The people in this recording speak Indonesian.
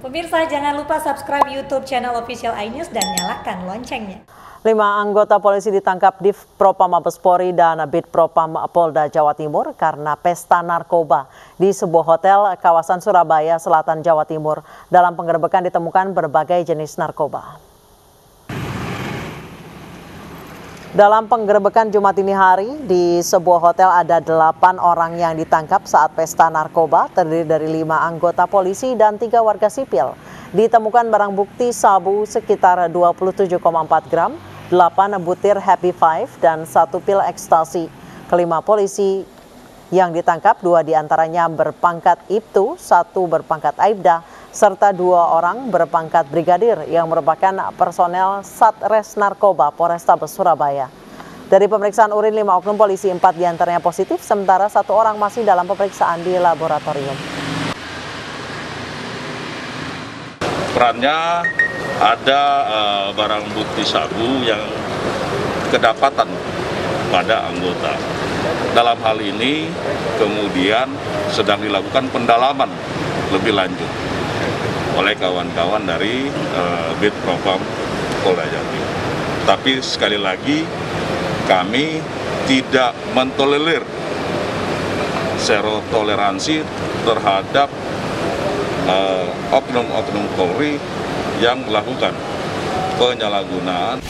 Pemirsa jangan lupa subscribe YouTube channel official iNews dan nyalakan loncengnya. Lima anggota polisi ditangkap di Propam Mabespori dan Bid Propam Polda Jawa Timur karena pesta narkoba di sebuah hotel kawasan Surabaya Selatan Jawa Timur. Dalam penggerbekan ditemukan berbagai jenis narkoba. Dalam penggerebekan Jumat ini hari, di sebuah hotel ada delapan orang yang ditangkap saat pesta narkoba, terdiri dari lima anggota polisi dan tiga warga sipil. Ditemukan barang bukti sabu sekitar 27,4 gram, 8 butir Happy Five, dan satu pil ekstasi. Kelima polisi yang ditangkap, dua di antaranya berpangkat Ibtu, satu berpangkat Aibda, serta dua orang berpangkat brigadir yang merupakan personel Satres Narkoba Polrestabes Surabaya. Dari pemeriksaan urin lima oknum polisi, empat di antaranya positif, sementara satu orang masih dalam pemeriksaan di laboratorium. Perannya ada uh, barang bukti sabu yang kedapatan pada anggota. Dalam hal ini kemudian sedang dilakukan pendalaman lebih lanjut oleh kawan-kawan dari uh, Bid Propam Polda Jatim. Tapi sekali lagi kami tidak mentolerir serotoleransi terhadap oknum-oknum uh, Polri yang melakukan penyalahgunaan